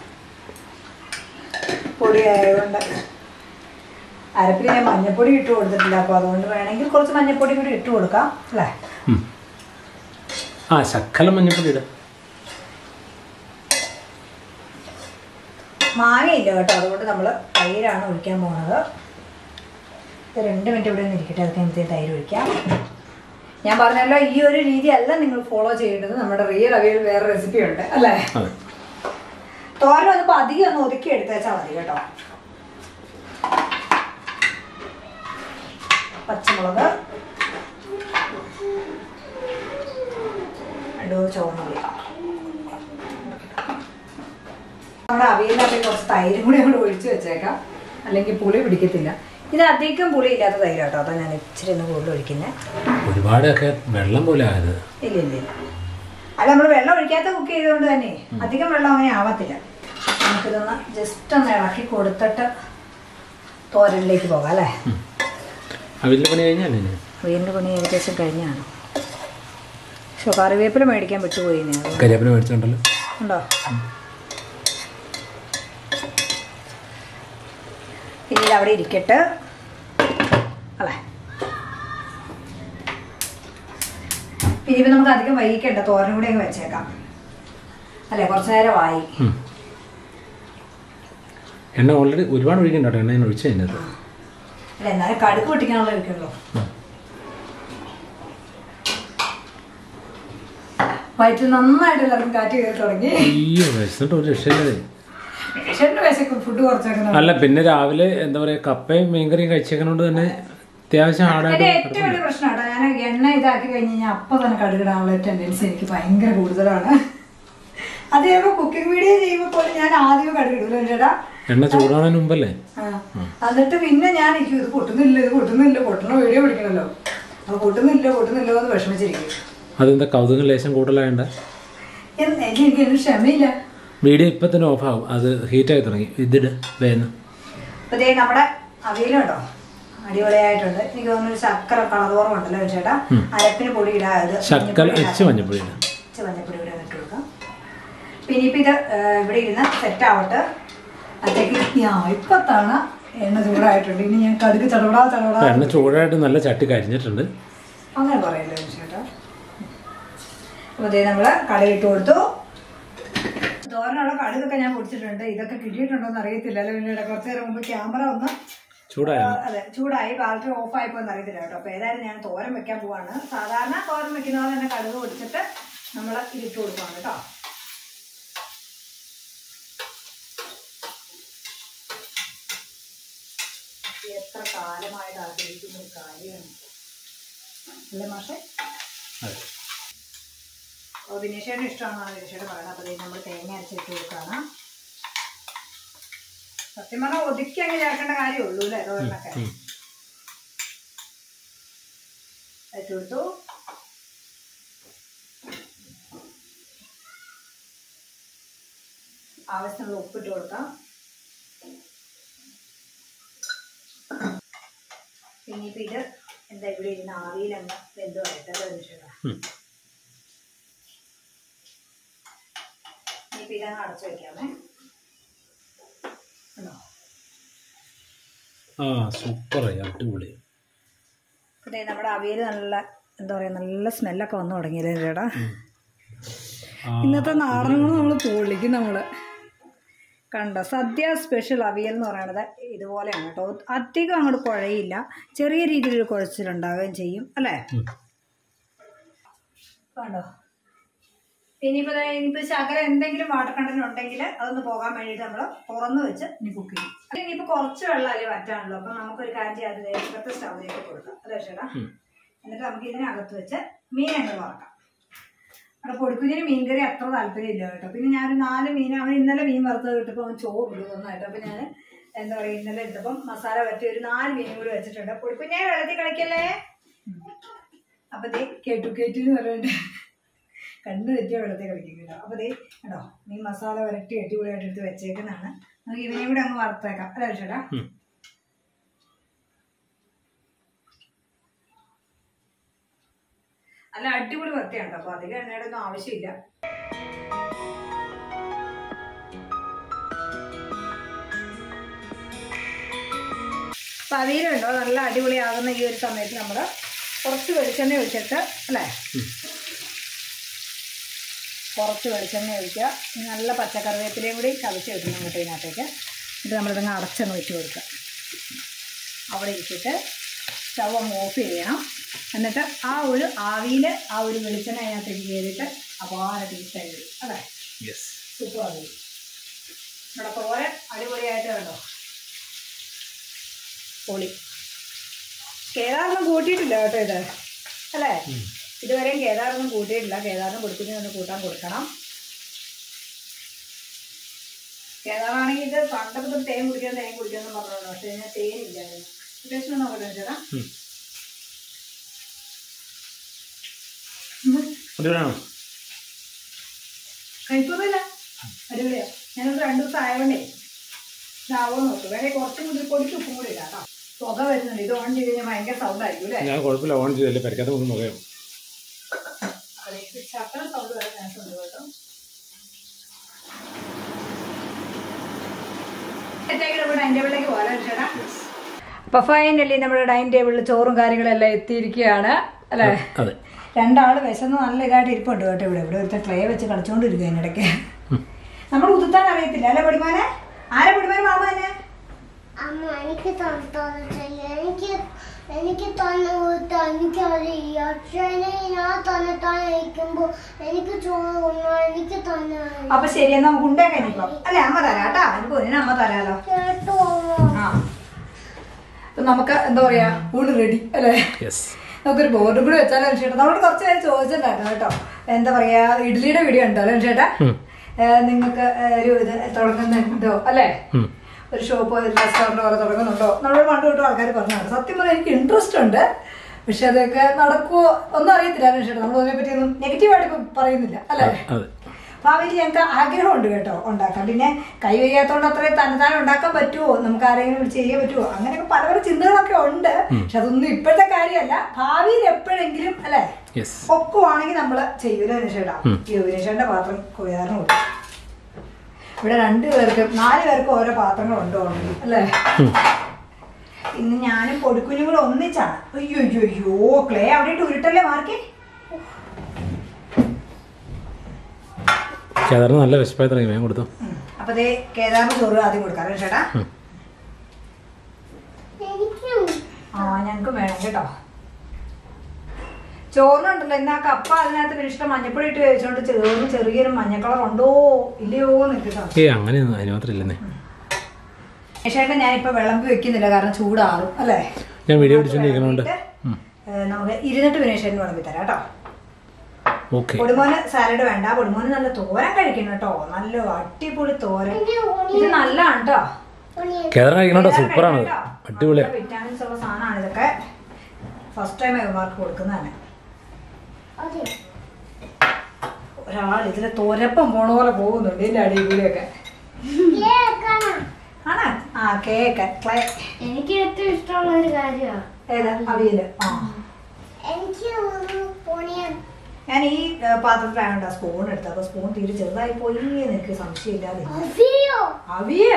പൊടി ആയതുകൊണ്ട് അരപ്പിൽ ഞാൻ മഞ്ഞപ്പൊടി ഇട്ട് കൊടുത്തിട്ടില്ല. അപ്പോൾ അതുകൊണ്ട് വേണമെങ്കിൽ കുറച്ച് മഞ്ഞപ്പൊടി കൂടി ഇട്ട് കൊടുക്കാം അല്ലേ. ആ ശക്കല മഞ്ഞപ്പൊടി ഇടാം. മാങ്ങയില്ല കേട്ടോ. അതുകൊണ്ട് നമ്മൾ തൈരാണ് ഒഴിക്കാൻ പോകുന്നത് രണ്ട് മിനിറ്റ് ഇവിടെ നിന്ന് ഇരിക്കട്ടെ. അതൊക്കെ എനിക്ക് തൈര് ഒഴിക്കാം. ഞാൻ പറഞ്ഞല്ലോ ഈ ഒരു രീതി അല്ല നിങ്ങൾ ഫോളോ ചെയ്യേണ്ടത്. നമ്മുടെ റിയൽ അവയിൽ വേറെ റെസിപ്പി ഉണ്ട് അല്ലേ? തോരൻ വന്നപ്പോൾ അധികം ഒന്ന് ഒതുക്കി എടുത്തേച്ചാൽ മതി കേട്ടോ. പച്ചമുളക്. ചോന്നുള്ള ചുവന്നുള്ളി. നമ്മുടെ അവിയലിനകത്ത് കുറച്ച് തൈരും കൂടി അങ്ങോട്ട് ഒഴിച്ചു വെച്ചേക്കാം. അല്ലെങ്കിൽ പുളി പിടിക്കത്തില്ല. ഇത് അധികം പുളി ഇല്ലാത്ത തൈര് കേട്ടോ. അതാ ഞാൻ ഇച്ചിരി ഒന്ന് കൂടുതൽ ഒഴിക്കുന്നത് ഒരുപാടൊക്കെ വെള്ളം പോലെ ആയത്. ഇല്ല ഇല്ല അല്ല നമ്മൾ വെള്ളം ഒഴിക്കാത്ത കുക്ക് ചെയ്തുകൊണ്ട് തന്നെ അധികം വെള്ളം അങ്ങനെ ആവത്തില്ല. നമുക്കിതൊന്ന് ജസ്റ്റ് ഒന്ന് ഇളക്കി കൊടുത്തിട്ട് തോരനിലേക്ക് പോകാം അല്ലേ? അവിലെ പണി കഴിഞ്ഞാലേ വീടിന്റെ പണി ഏകദേശം കഴിഞ്ഞാണ്. പക്ഷെ കറിവേപ്പില മേടിക്കാൻ വിട്ടുപോയി കറിവേപ്പില മേടിച്ചിട്ടുണ്ടല്ലോ ഉണ്ടോ? ഇനി അവിടെ ഇരിക്കട്ടെ. അല്ലേ? പിരിവ് നമുക്ക് അധികം വൈകിക്കണ്ട തോരനും കൂടെ അങ്ങ് വെച്ചേക്കാം. അല്ലേ കുറച്ചു നേരമായി വായി എണ്ണ ഓൾറെഡി ഒരുപാട് ഒഴിക്കണ്ടോ എണ്ണ ഞാൻ ഒഴിച്ചു കഴിഞ്ഞത്. അല്ല എന്നാലും കടുക്ക് പൊട്ടിക്കാനുള്ള ഒഴിക്കുള്ളൂ. വയറ്റിൽ നന്നായിട്ട് എല്ലാവർക്കും കാറ്റ് കയറി തുടങ്ങി. അയ്യോ വിശന്നിട്ട് ഒരു രക്ഷയില്ലേ അല്ല പിന്നെ രാവിലെ എന്താ പറയാ കപ്പയും മീൻകറിയും കഴിച്ചേക്കണോണ്ട് തന്നെ അത്യാവശ്യം ഹാർഡായിട്ട് ഏറ്റവും വലിയ പ്രശ്നമാണ്. ഞാൻ എണ്ണ ഇതാക്കി കഴിഞ്ഞ് കഴിഞ്ഞാൽ അപ്പൊ തന്നെ കടുകിടാനുള്ള ടെൻഡൻസി എനിക്ക് ഭയങ്കര കൂടുതലാണ്. അത് ചിലപ്പോൾ കുക്കിംഗ് വീഡിയോ ചെയ്യുമ്പോൾ പോലും ഞാൻ ആദ്യം കടുകിടൂല ചേട്ടാ? എണ്ണ ചൂടാണതിന് മുമ്പല്ലേ. എന്നിട്ട് പിന്നെ ഞാൻ എനിക്ക് ഇത് പൊട്ടുന്നില്ല ഇത് പൊട്ടുന്നില്ല പൊട്ടണ വീഡിയോ പിടിക്കണല്ലോ അപ്പൊ പൊട്ടുന്നില്ല പൊട്ടുന്നില്ല എന്ന് വിഷമിച്ചിരിക്കും. അതെന്താ കൗതുകം ലേശം കൂടുതലായണ്ട? എനിക്ക് ക്ഷമയില്ല. വീഡിയോ ഇപ്പൊ തന്നെ ഓഫ് ആവും. അത് ഹീറ്റ് ആയി തുടങ്ങി. ഇതിട് വേന്ന് നമ്മുടെ അവിയലുണ്ടോ അടിപൊളിയായിട്ടുണ്ട്. എനിക്ക് തോന്നുന്നു ഒരു ശർക്കര കളർ കുറവുണ്ടല്ലോ ചേട്ടാ. അരപ്പിന് പൊടി ഇടാതെ ശർക്കര മഞ്ഞപ്പൊടി മഞ്ഞപ്പൊടി ഇവിടെ ഇട്ട് കൊടുക്കാം. പിന്നെ ഇപ്പം ഇത് ഇവിടെ ഇരുന്ന് സെറ്റ് ആവട്ടെ. അത്തേക്ക് ഇപ്പത്താണ് എണ്ണ ചൂടായിട്ടുണ്ട്. ഇനി ഞാൻ കടുക്ക് ചടപടാ ചടപടാ എണ്ണ ചൂടായിട്ട് നല്ല ചട്ടി കരിഞ്ഞിട്ടുണ്ട്. അങ്ങനെ പറയല്ലോ ചേട്ടാ. അപ്പോൾ ഇതേ നമ്മൾ ഇട്ട് കൊടുത്തു. തോരനുള്ള കടുകൊക്കെ ഞാൻ പൊടിച്ചിട്ടുണ്ട്. ഇതൊക്കെ കിട്ടിയിട്ടുണ്ടോ എന്ന് അറിയത്തില്ലല്ലോ പിന്നീട് കുറച്ച് നേരം മുമ്പ് ക്യാമറ ഒന്ന് അതെ ചൂടായി. ബാറ്ററി ഓഫ് ആയിപ്പോ എന്നറിയത്തില്ല കേട്ടോ. അപ്പൊ ഏതായാലും ഞാൻ തോരൻ വെക്കാൻ പോവാണ്. സാധാരണ തോരൻ വെക്കുന്ന പോലെ തന്നെ കടുക് പൊടിച്ചിട്ട് നമ്മൾ ഇട്ട് കൊടുക്കുവാണ് കേട്ടോ. എത്ര കാലമായിട്ട് ആഗ്രഹിക്കുന്ന ഒരു കാര്യമാണ്. അല്ലേ മാഷെ? അതെ. ഓ ഇഷ്ടമാണ്. ദിനേശേട്ടൻ പറയുന്നത് അപ്പോൾ നമ്മൾ തേങ്ങ അരച്ചിട്ട് കൊടുക്കുകയാണ്. സത്യം പറഞ്ഞാൽ ഒതുക്കി അങ്ങ് ചേർക്കേണ്ട കാര്യമുള്ളൂ അല്ലേ? തോരണൊക്കെ ഇട്ട് കൊടുത്തു ആവശ്യമുള്ള ഉപ്പിട്ട് കൊടുക്കാം. പിന്നിപ്പോൾ ഇത് എന്താ ഇവിടെ ഇരുന്ന് ആവിയിൽ അങ്ങ് വെന്ത് വരട്ടെ വെന്തിട്ടുണ്ടോ അടച്ചു വയ്ക്കാമേ ആ സൂപ്പറായി അടിപൊളി. പിന്നെ നമ്മുടെ അവിയൽ നല്ല എന്താ പറയുക നല്ല സ്മെല്ലൊക്കെ വന്നു തുടങ്ങിയില്ലേ ചേട്ടാ? ഇന്നത്തെ നാടനങ്ങൾ നമ്മൾ പൊളിക്കും നമ്മൾ കണ്ടോ? സദ്യ സ്പെഷ്യൽ അവിയൽ എന്ന് പറയുന്നത് ഇതുപോലെയാണ് കേട്ടോ. അധികം അങ്ങോട്ട് കുഴയില്ല. ചെറിയ രീതിയിലൊരു കുഴച്ചിലുണ്ടാവുകയും ചെയ്യും അല്ലേ? കണ്ടോ? ഇനിയിപ്പോൾ ദേ ഇനിയിപ്പോൾ ശകലം എന്തെങ്കിലും വാട്ടർ കണ്ടന്റ് ഉണ്ടെങ്കിൽ അതൊന്ന് പോകാൻ വേണ്ടിയിട്ട് നമ്മൾ തുറന്ന് വെച്ച് ഇനി കുക്ക് ചെയ്യും. അല്ലെങ്കിൽ ഇനിയിപ്പോൾ കുറച്ച് വെള്ളം അല്ലേ വറ്റാണല്ലോ അപ്പം നമുക്കൊരു കാര്യം അത് വേഗത്തെ സ്റ്റവിലേക്ക് കൊടുക്കാം. അല്ലേ ചേട്ടാ? എന്നിട്ട് നമുക്ക് ഇതിനകത്ത് വെച്ച് മീൻ അങ്ങ് വറക്കാം. അവിടെ പൊടിക്കുഞ്ഞിന് മീൻകറി അത്ര താല്പര്യമില്ല കേട്ടോ. പിന്നെ ഞാൻ നാല് മീൻ അവൻ ഇന്നലെ മീൻ വറുത്തത് കിട്ടപ്പോൾ അവൻ ചോറ് നന്നായിട്ട് അപ്പം ഞാൻ എന്താ പറയുക ഇന്നലെ എടുത്തപ്പം മസാല വരട്ടി ഒരു നാല് മീനും കൂടി വെച്ചിട്ടുണ്ട്. പൊടിക്കുഞ്ഞെ വെള്ളത്തിൽ കളിക്കല്ലേ? അപ്പൊ ദേ കേട്ടു കേട്ടു എന്ന് പറയുന്നുണ്ട്. കണ്ണ് തെറ്റിയ വെള്ളത്തിൽ കളിക്കുന്നില്ല അപ്പോൾ ദേ കേട്ടോ നീ മസാല വരട്ടി അടിപൊളിയായിട്ട് എടുത്ത് വെച്ചേക്കുന്നതാണ്. നമുക്ക് ഇവനെയും കൂടെ അങ്ങ് വറുത്തേക്കാം. അല്ലേ ചേട്ടാ അല്ല നല്ല അടിപൊളി വറുത്തയാണ് അപ്പൊ അധികം എണ്ണയുടെ ഒന്നും ആവശ്യമില്ല. അപ്പൊ അവിയലുണ്ടോ നല്ല അടിപൊളിയാകുന്ന ഈ ഒരു സമയത്ത് നമ്മൾ കുറച്ച് വെളിച്ചെണ്ണ ഒഴിച്ചിട്ട് അല്ലേ? കുറച്ച് വെളിച്ചെണ്ണ ഒഴിക്കുക. നല്ല പച്ചക്കറിവേപ്പിലയും കൂടി ചതച്ച് വെക്കണം കേട്ടോ ഇതിനകത്തേക്ക്. എന്നിട്ട് നമ്മളിതങ്ങ് അടച്ചങ്ങ് വെച്ച് കൊടുക്കുക. അവിടെ ഇരിച്ചിട്ട് സ്റ്റവ് അങ്ങ് ഓഫ് ചെയ്യണം. എന്നിട്ട് ആ ഒരു ആവിയിൽ ആ ഒരു വെളിച്ചെണ്ണ അതിനകത്തേക്ക് കയറിയിട്ട് അപാര ടേസ്റ്റായി വരും. അതെ സൂപ്പർ ആവി നമ്മുടെ തോരൻ അടിപൊളിയായിട്ട് കണ്ടോ പൊളി. കേരളം കൂട്ടിയിട്ടില്ല കേട്ടോ ഇത്. അല്ലേ? ഇതുവരെയും കേദാറൊന്നും കൂട്ടിയിട്ടില്ല. കേദാറിന് കൊടുക്കുന്നതിന് കൂട്ടാൻ കൊടുക്കണം. കേദാറാണെങ്കിൽ ഇത് പണ്ടൊക്കെ തേൻ കുടിക്കാൻ തേൻ കുടിക്കാൻ പറഞ്ഞോളൂ പക്ഷെ ഞാൻ തേനില്ല ഉദ്ദേശം നോക്കട്ടെ ചേട്ടാ. കഴിക്കൊന്നുമില്ല അടിപൊളിയാ. ഞാനൊരു രണ്ടു ദിവസം ആയതുകൊണ്ടേ ഇതാവോ നോക്കും. വേറെ കുറച്ചും കൂടി പൊടിച്ച് ഉപ്പും കൂടി ഇടാം കേട്ടോ. പുക വരുന്നുണ്ട്. ഇത് ഓൺ ചെയ്ത് കഴിഞ്ഞാൽ ഭയങ്കര സൗണ്ട് ആയിരിക്കും അല്ലേ? ഞാൻ കുഴപ്പമില്ല. ഓൺ ചെയ്തല്ലേ. പരിക്കാത്ത ഒന്നും നോക്കാം ശക്കല സൗണ്ട് വരാൻ ചാൻസ് ഉണ്ട് കേട്ടോ? അപ്പൊ ഫൈനലി നമ്മുടെ ഡൈനിങ് ടേബിളിൽ ചോറും കാര്യങ്ങളെല്ലാം എത്തിയിരിക്കുകയാണ് അല്ലേ? അതെ രണ്ടാൾ വിശന്ന് നല്ല ഇതായിട്ട് ഇരിപ്പുണ്ട് കേട്ടോ ഇവിടെ. ഇവിടെ ഒരുത്ത ക്ലേ വെച്ച് കളിച്ചോണ്ടിരിക്കും അതിനിടയ്ക്ക് നമ്മൾ ഉതുത്താൻ അറിയത്തില്ല അല്ലെ പൊടിമാനെ? ആരെ പൊടിമാനെ മാമാനെ? അമ്മ എനിക്ക് ചെയ്യാം എനിക്ക് എനിക്ക് തണുത്ത എനിക്കറിയാം പക്ഷേ ഞാൻ തണുത്താൻ ഇരിക്കുമ്പോ എനിക്ക് ചോറ് കൊണ്ടോ എനിക്ക് തന്നെ അപ്പൊ ശരി എന്നാ നമുക്ക് ഉണ്ടാക്കാൻ ഇപ്പൊ. അല്ലേ അമ്മ തരാട്ടാ കേട്ടാ. എനിക്ക് പൊന്നിനെ അമ്മ തരാലോ. കേട്ടോ. ആ. അപ്പൊ നമുക്ക് എന്താ പറയാ ഊണ് റെഡി അല്ലേ? നമുക്കൊരു ബോർഡും കൂടി വെച്ചാലോ ചേട്ടാ നമ്മളോട് കുറച്ച് നേരം ചോദിച്ചിട്ടുണ്ടായിരുന്നു കേട്ടോ. എന്താ പറയാ ഇഡ്ലിയുടെ വീഡിയോ ഉണ്ടല്ലോ ചേട്ടാ നിങ്ങൾക്ക് ഒരു ഇത് തുടങ്ങുന്നുണ്ടോ അല്ലേ. ഒരു ഷോപ്പോ ഒരു റെസ്റ്റോറന്റോ ഒക്കെ തുടങ്ങുന്നുണ്ടോ? നമ്മളോട് പണ്ട് തൊട്ട് ആൾക്കാർ പറഞ്ഞതാണ്. സത്യം പറഞ്ഞാൽ എനിക്ക് ഇൻട്രസ്റ്റ് ഉണ്ട്. പക്ഷെ അതൊക്കെ നടക്കുമോ ഒന്നും അറിയത്തില്ല ചേട്ടാ നമ്മൾ അതിനെ പറ്റി ഒന്നും നെഗറ്റീവായിട്ട് ഇപ്പം പറയുന്നില്ല. അല്ലേ? ഭാവിയിൽ ഞങ്ങൾക്ക് ആഗ്രഹമുണ്ട് കേട്ടോ ഉണ്ടാക്കാൻ. പിന്നെ കൈ വയ്യാത്തതുകൊണ്ട് അത്രയും തന്നെത്താൻ ഉണ്ടാക്കാൻ പറ്റുമോ നമുക്ക് ആരെങ്കിലും ചെയ്യാൻ പറ്റുമോ അങ്ങനെയൊക്കെ പല പല ചിന്തകളൊക്കെ ഉണ്ട്. പക്ഷെ അതൊന്നും ഇപ്പോഴത്തെ കാര്യമല്ല. ഭാവിയിൽ എപ്പോഴെങ്കിലും അല്ലേ? യെസ് ഒക്കുവാണെങ്കിൽ നമ്മൾ ചെയ്യൂല വിനീഷേട്ടാ ഈ വിനീഷേട്ടന്റെ പാത്രം കൊയ്യാറിന് കൊടുക്കും ഇവിടെ രണ്ടു പേർക്ക് നാല് പേർക്ക് ഓരോ പാത്രങ്ങളുണ്ട് ഓൾറെഡി അല്ലേ? ഇന്ന് ഞാനും പൊടിക്കുഞ്ഞും കൂടെ ഒന്നിച്ചാണ്. അയ്യോ അയ്യോ അയ്യോ ക്ലേ അവിടെ ഇട്ട് ഉരുട്ടല്ലേ മാർക്കി? കേദാറിന് നല്ല വിശപ്പായി തുടങ്ങി വേഗം കൊടുത്തു അപ്പൊ ദേ കേദാറിന് ചോറ് ആദ്യം കൊടുക്കാം ചേട്ടാ? ആ ഞങ്ങൾക്ക് വേണം കേട്ടോ. ചോറിനുണ്ടല്ലോ എന്നാ കപ്പ അതിനകത്ത് വിനിഷ്ടം മഞ്ഞപ്പൊടി ഇട്ട് കഴിച്ചോണ്ട് ചെറുതും ചെറിയൊരു മഞ്ഞ കളർ ഉണ്ടോ? ഇല്ലയോ ഏ അങ്ങനെ ശേഷം ഞാൻ ഇപ്പൊ ചേട്ടാ ഞാനിപ്പോ വിളമ്പി വെക്കുന്നില്ല കാരണം ചൂടാറും അല്ലേ? ഞാൻ വീഡിയോ നമുക്ക് ഇരുന്നിട്ട് വിനേഷന് വിളമ്പി തരാം കേട്ടോ. പൊടിമോന് സാലഡ് വേണ്ട പൊടിമോന് നല്ല തോരൻ കഴിക്കണം കേട്ടോ. നല്ല അടിപൊളി തോരൻ. ഇത് നല്ലതാണ് കേട്ടോ കേദാറിന് കഴിക്കണോട്ടോ സൂപ്പറാണ്. വിറ്റാമിൻസ് ഉള്ള സാധനമാണ് ഇതൊക്കെ. ഫസ്റ്റ് ടൈം ഇവർക്ക് കൊടുക്കുന്നതന്നെ അതെ ഒരാൾ ഇതിലെ തോരപ്പം പോണ പോലെ പോകുന്നുണ്ട് ഇതിന്റെ അടിപൊളിയൊക്കെ ആണ്? ആ കേക്ക്. എനിക്ക് ഏറ്റവും ഇഷ്ടമുള്ള ഒരു കാര്യമാണ്. ഏതാ? അവിയൽ. ആ. എനിക്ക് ഞാൻ ഈ പാത്രത്തിലാണ് സ്പൂൺ എടുത്തത്. അപ്പൊ സ്പൂൺ തീരെ ചെറുതായി പോയി എനിക്ക് സംശയമില്ലാതെ. അവിയ?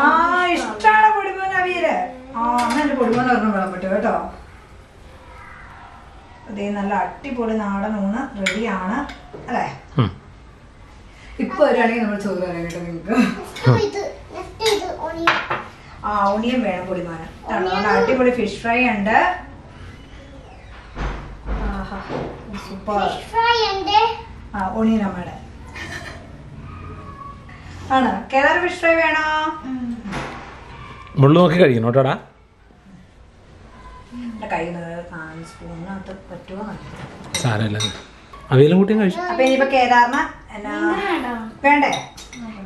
ആ ഇഷ്ടാണ് പൊടിമോൻ അവിയൽ. ആ അങ്ങനെ പൊടിമോൻ ഒരെണ്ണം വിളാൻ പറ്റും കേട്ടോ. അതേ നല്ല അടിപൊളി നാടൻ ഊണ് റെഡിയാണ് അല്ലേ. ഇപ്പൊ വരികയാണെങ്കിൽ നമ്മൾ ചോറ് തരാം കേട്ടോ നിങ്ങൾക്ക്. ഇത് ഒണിയൻ ആ ഓണിയൻ വേണം പൊടിമാനം നല്ല അടിപൊളി ഫിഷ് ഫ്രൈ ഉണ്ട്. സൂപ്പർ ഫിഷ് ഫ്രൈ ഉണ്ട്. ആ ഓണിയൻ അമ്മയുടെ. ആണ്. കേരള ഫിഷ് ഫ്രൈ വേണോ? മുള്ളു നോക്കി കഴിക്കണം കേട്ടോടാ എന്റെ കയ്യിൽ നിന്ന് സ്പൂണിനകത്ത് പറ്റുമോ സാരമില്ല. അവിയലും കൂട്ടിയും കഴിച്ചു. അപ്പൊ ഇനിയിപ്പോ കേദാറിന് എന്നാ വേണ്ടേ?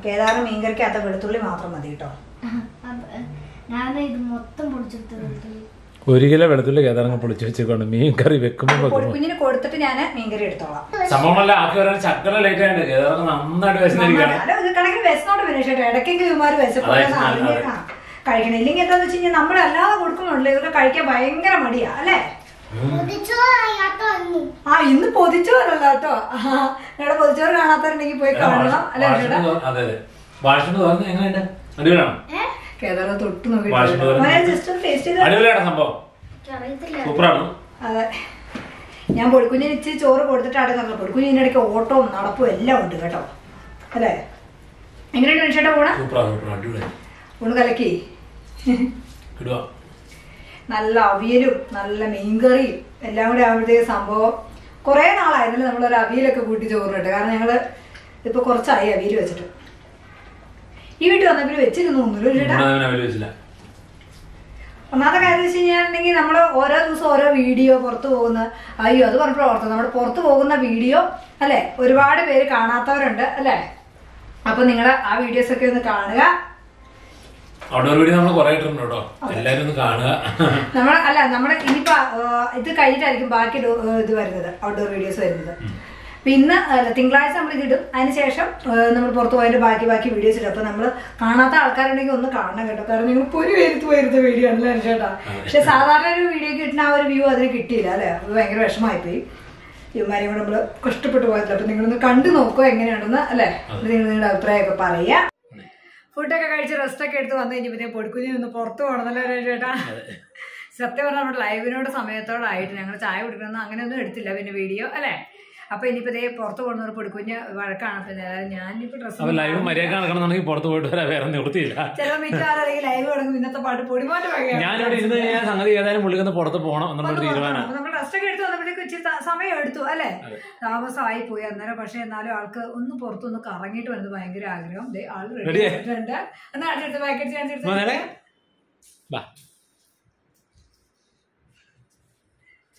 കേദാറിന് മീൻകറിക്കകത്ത് വെളുത്തുള്ളി മാത്രം മതി കേട്ടോ. ഞാൻ ഇത് മൊത്തം ഒരു കിലോ വെളുത്തുള്ളി കേതാറങ്ങ് പൊളിച്ചു വെച്ചേക്കൊണ്ട് മീൻ കറി വെക്കുമ്പോൾ കുഞ്ഞിന് കൊടുത്തിട്ട് ഞാൻ മീൻ കറി എടുത്തോളാം. സംഭവമല്ല ആക്കി വരാൻ ചക്കര ലേറ്റ് ആയിട്ട് കേതാറങ്ങ് നന്നായിട്ട് വിശന്നിരിക്കുകയാണ്. ഇടയ്ക്കൊക്കെ കഴിക്കണം. ഇല്ലെങ്കിൽ എന്താന്ന് വെച്ച് കഴിഞ്ഞാൽ നമ്മൾ അല്ലാതെ കൊടുക്കുന്നുണ്ടല്ലോ. ഇതൊക്കെ കഴിക്കാൻ ഭയങ്കര മടിയാ അല്ലേ? ആ ഇന്ന് പൊതിച്ചോറല്ല കേട്ടോ ഇവിടെ പൊതിച്ചോറ് കാണാത്തവരുണ്ടെങ്കിൽ പോയി കാണണം. അല്ലേ കേദാറ തൊട്ട് നോക്കി വാഷിന് ജസ്റ്റ് ഒന്ന് ടേസ്റ്റ് ചെയ്ത്. സംഭവം? അറിയത്തില്ല സൂപ്പറാണ്. അതെ. ഞാൻ പൊടിക്കുഞ്ഞിന് ഇച്ചിരി ചോറ് കൊടുത്തിട്ടാണ് പൊടിക്കുഞ്ഞിന്റെ ഇടയ്ക്ക് ഓട്ടവും നടപ്പും എല്ലാം ഉണ്ട് കേട്ടോ. അല്ലേ? എങ്ങനെയുണ്ട് ചേട്ടാ പോണ? സൂപ്പറാണ് സൂപ്പറാണ് അടിപൊളി ഊണ് കലക്കി. നല്ല അവിയലും നല്ല മീൻകറിയും എല്ലാം കൂടെ ആകുമ്പോഴത്തേക്ക് സംഭവം കുറേ നാളായിരുന്നല്ലോ നമ്മളൊരു അവിയലൊക്കെ കൂട്ടി ചോറിട്ട് കാരണം ഞങ്ങൾ ഇപ്പൊ കുറച്ചായി അവിയൽ വെച്ചിട്ട്. ഈ വീട്ടിൽ വന്നപ്പോൾ വെച്ചിരുന്നു ഒന്നുമില്ല ഒന്നാമത്തെ കാര്യം വെച്ച് കഴിഞ്ഞിട്ടുണ്ടെങ്കിൽ നമ്മൾ ഓരോ ദിവസം ഓരോ വീഡിയോ പുറത്തു പോകുന്ന അയ്യോ അത് പറഞ്ഞപ്പോൾ ഓർത്തത് നമ്മൾ പുറത്തു പോകുന്ന വീഡിയോ അല്ലെ? ഒരുപാട് പേര് കാണാത്തവരുണ്ട് അല്ലെ? അപ്പൊ നിങ്ങൾ ആ വീഡിയോസ് ഒക്കെ ഒന്ന് കാണുക. ഔട്ട്ഡോർ വീഡിയോ നമ്മൾ കുറെ ഇട്ടിട്ടുണ്ട് കേട്ടോ. എല്ലാരും ഒന്ന് കാണുക. നമ്മൾ അല്ല നമ്മുടെ ഇനിയിപ്പോ ഇത് കഴിഞ്ഞിട്ടായിരിക്കും ബാക്കി ഇത് വരുന്നത് ഔട്ട്ഡോർ വീഡിയോസ് വരുന്നത്. പിന്നെ തിങ്കളാഴ്ച നമ്മൾ ഇതിടും. അതിനുശേഷം നമ്മൾ പുറത്ത് പോയതിന്റെ ബാക്കി ബാക്കി വീഡിയോസ് ഇടും. അപ്പൊ നമ്മൾ കാണാത്ത ആൾക്കാരുണ്ടെങ്കിൽ ഒന്ന് കാണണം കേട്ടോ. കാരണം നിങ്ങൾ ഒരു വരുത്ത് പോയിരുന്ന വീഡിയോ ആണല്ലോ ചേട്ടാ? പക്ഷെ സാധാരണ ഒരു വീഡിയോ കിട്ടുന്ന ആ ഒരു വ്യൂ അതിന് കിട്ടിയില്ല അല്ലെ? അത് ഭയങ്കര വിഷമമായി പോയി ഇവന്മാരെയും കൂടെ നമ്മൾ കഷ്ടപ്പെട്ടു പോയതില്ല? അപ്പൊ നിങ്ങളൊന്ന് കണ്ടു നോക്കുക എങ്ങനെയാണെന്ന് അല്ലെ? നിങ്ങൾ നിങ്ങളുടെ അഭിപ്രായമൊക്കെ പറയുക. ഫുഡൊക്കെ കഴിച്ച് റെസ്റ്റ് ഒക്കെ എടുത്ത് വന്നു കഴിഞ്ഞപ്പോൾ പൊടിക്കുഞ്ഞി നിന്ന് പുറത്ത് പോകണമെന്നല്ലേ ചേട്ടാ? സത്യം പറഞ്ഞാൽ നമ്മുടെ ലൈവിനോട് സമയത്തോടായിട്ട് ഞങ്ങൾ ചായ കുടിക്കണമെന്ന് അങ്ങനെയൊന്നും എടുത്തില്ല പിന്നെ വീഡിയോ അല്ലേ? അപ്പൊ ഇനിയിപ്പോ ഇതേ പുറത്ത് പോകുന്നവർ പൊടിക്കുഞ്ഞ് വഴക്കാണ്. അപ്പൊ ഞാനിപ്പോ ഡ്രസ്സ് ലൈവ് മര്യാദ പുറത്ത് പോയിട്ട് വരാൻ വേറെ നിവൃത്തിയില്ല. ചില മിക്കവാറും ലൈവ് തുടങ്ങും ഇന്നത്തെ പാട്ട് പൊടിമാറ്റം വകയാണ്. ഞാനിവിടെ ഇരുന്ന് ഞാൻ സംഗതി ഏതായാലും പുള്ളിക്കൊന്ന് പുറത്ത് പോകണം എന്നുള്ള തീരുമാനം നമ്മൾ ഒക്കെ എടുത്ത് വന്നപ്പോഴേക്കും ഇച്ചിരി സമയം എടുത്തു അല്ലെ? താമസമായി പോയി അന്നേരം. പക്ഷെ എന്നാലും ആൾക്ക് ഒന്ന് പുറത്തൊന്ന് കറങ്ങിട്ട് വരുന്നത് ഭയങ്കര ആഗ്രഹം. ആൾ റെഡി? ആയിട്ടുണ്ട്. എന്നാൽ അടുത്ത പാക്കറ്റ് ഞാൻ എടുത്ത്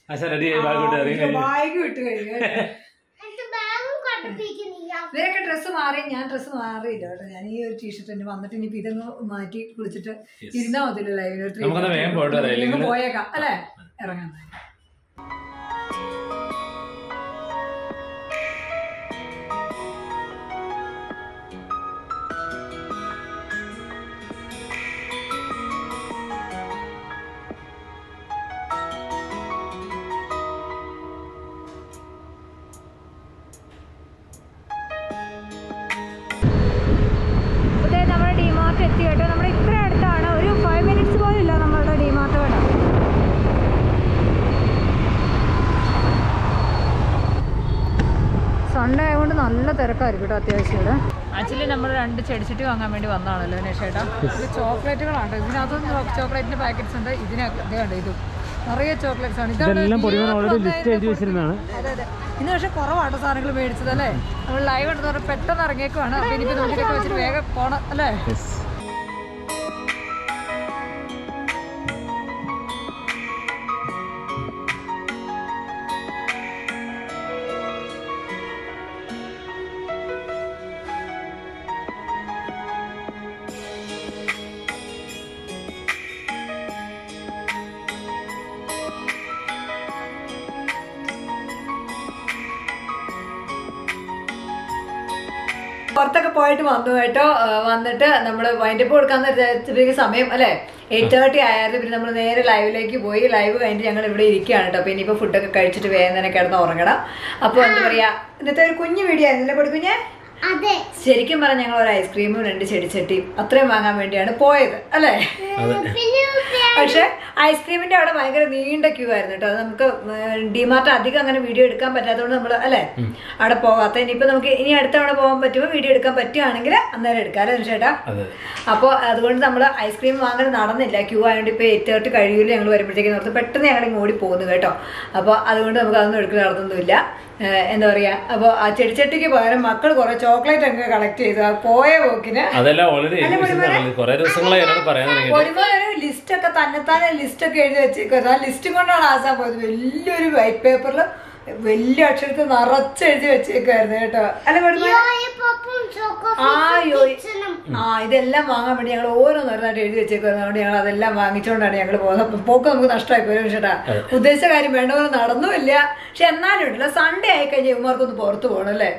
മോനെ ഡ്രസ് റെഡി ആയി ബാഗ് ബാഗ് വിട്ട് കഴിഞ്ഞു. ഇവരൊക്കെ ഡ്രസ്സ് മാറി ഞാൻ ഡ്രസ്സ് മാറിയില്ല കേട്ടോ. ഞാൻ ഈ ഒരു ടീഷർട്ട് തന്നെ വന്നിട്ട് ഇനിയിപ്പോ ഇതൊന്ന് മാറ്റി കുളിച്ചിട്ട് ഇരുന്നാ മതിയല്ലോ വരാം, ഇല്ലെങ്കിൽ- പോയേക്കാം അല്ലേ? ഇറങ്ങാം എത്തി കേട്ടോ നമ്മുടെ ഇത്ര അടുത്താണ്. ഒരു ഫൈവ് മിനിറ്റ്സ് പോലും ഇല്ല നമ്മളുടെ ഡിമാർട്ട് കട സൺഡേ ആയതുകൊണ്ട് നല്ല തിരക്കായിരിക്കും കേട്ടോ അത്യാവശ്യം ഇവിടെ. ആക്ച്വലി നമ്മൾ രണ്ട് ചെടിച്ചട്ടി വാങ്ങാൻ വേണ്ടി വന്നതാണല്ലോ നേഷേട്ടാ ഇത് ചോക്ലേറ്റുകളാണ്. ഇതിനകത്ത് ചോക്ലേറ്റിന്റെ പാക്കറ്റ്സ് ഉണ്ട്. ഇതിനകത്ത് ഇതും കണ്ടോ ഇത്. നിറയെ ചോക്ലേറ്റ്സ് ആണ്. ഇതാണ് ഇതെല്ലാം എഴുതി വെച്ചിരുന്നതാണ്. അതെ ഇന്ന് പക്ഷെ കുറവാട്ടോ സാധനങ്ങൾ മേടിച്ചത് അല്ലേ? നമ്മൾ ലൈവ് എടുത്ത് പറഞ്ഞാൽ പെട്ടെന്ന് ഇറങ്ങിയേക്കുവാണ്. അപ്പൊ ഇനിയിപ്പോ നമുക്ക് വെച്ചിട്ട് വേഗം പോണം അല്ലേ? പുറത്തൊക്കെ പോയിട്ട് വന്നു കേട്ടോ. വന്നിട്ട് നമ്മൾ വൈൻഡപ്പ് കൊടുക്കാന്ന് വിചാരിച്ചപ്പോഴേക്ക് സമയം അല്ലേ? എയ്റ്റ് തേർട്ടി ആയാലും പിന്നെ നമ്മൾ നേരെ ലൈവിലേക്ക് പോയി. ലൈവ് കഴിഞ്ഞിട്ട് ഞങ്ങൾ ഇവിടെ ഇരിക്കുകയാണ് കേട്ടോ. പിന്നെ ഇനിയിപ്പോൾ ഫുഡൊക്കെ കഴിച്ചിട്ട് വേഗം തന്നെ കിടന്ന് ഉറങ്ങണം. അപ്പോൾ എന്താ പറയാ ഇന്നത്തെ ഒരു കുഞ്ഞു വീഡിയോ ആയിരുന്നില്ലേ കൊടുക്കുഞ്ഞേ? ശരിക്കും പറഞ്ഞാൽ ഞങ്ങൾ ഒരു ഐസ്ക്രീമും രണ്ട് ചെടിച്ചട്ടിയും അത്രയും വാങ്ങാൻ വേണ്ടിയാണ് പോയത് അല്ലേ? പക്ഷെ ഐസ്ക്രീമിന്റെ അവിടെ ഭയങ്കര നീണ്ട ക്യൂ ആയിരുന്നു കേട്ടോ. അത് നമുക്ക് ഡിമാർട്ട് അധികം അങ്ങനെ വീഡിയോ എടുക്കാൻ പറ്റാത്തതുകൊണ്ട് നമ്മൾ അല്ലെ? അവിടെ പോകാത്ത. ഇനിയിപ്പോ നമുക്ക് ഇനി അടുത്ത തവണ പോകാൻ പറ്റുമ്പോൾ വീഡിയോ എടുക്കാൻ പറ്റുവാണെങ്കിൽ അന്നേരം എടുക്കാം അല്ലേ ചേട്ടാ അപ്പോൾ അതുകൊണ്ട് നമ്മൾ ഐസ്ക്രീം വാങ്ങാൻ നടന്നില്ല. ക്യൂ ആയതുകൊണ്ട് ഇപ്പോൾ എയ്റ്റ് തേർട്ടി കഴിയില്ല ഞങ്ങൾ വരുമ്പോഴത്തേക്കും നടത്തും പെട്ടെന്ന് ഞങ്ങൾ ഇങ്ങോട്ട് ഓടി പോകുന്നു കേട്ടോ. അപ്പോൾ അതുകൊണ്ട് നമുക്ക് അതൊന്നും എടുക്കൽ നടന്നൊന്നുമില്ല. എന്താ പറയാ? അപ്പൊ ആ ചെടിച്ചട്ടിക്ക് പകരം മക്കൾ കുറെ ചോക്ലേറ്റ് ഒക്കെ കളക്ട് ചെയ്തു. പോയ പോക്കിന് അതെല്ലാം ഓൾറെഡി കുറേ ദിവസങ്ങളായി പറയാൻ ഒരുപാട് ലിസ്റ്റ് ഒക്കെ തന്നെത്താനെ ലിസ്റ്റ് ഒക്കെ എഴുതി വെച്ചേക്കും ആ ലിസ്റ്റും കൊണ്ടാണ് ആസാൻ പോയത്. വലിയൊരു വൈറ്റ് പേപ്പറിൽ വലിയ അക്ഷരത്തിൽ നിറച്ച് എഴുതി വെച്ചേക്കായിരുന്നു കേട്ടോ. അല്ല ആ ആ ഇതെല്ലാം വാങ്ങാൻ വേണ്ടി ഞങ്ങൾ ഓരോന്നോരോന്നായിട്ട് എഴുതി വെച്ചേക്കുന്നത് അതുകൊണ്ട് ഞങ്ങൾ അതെല്ലാം വാങ്ങിച്ചുകൊണ്ടാണ് ഞങ്ങൾ പോകുന്നത്. പോക്ക് നമുക്ക് നഷ്ടമായി പോയി ചേട്ടാ ഉദ്ദേശിച്ച കാര്യം വേണ്ട പോലെ നടന്നുമില്ല. പക്ഷെ എന്നാലും ഉണ്ടല്ലോ സൺഡേ ആയി കഴിഞ്ഞാൽ ഇവന്മാർക്കൊന്ന് പുറത്ത് പോകണം അല്ലേ?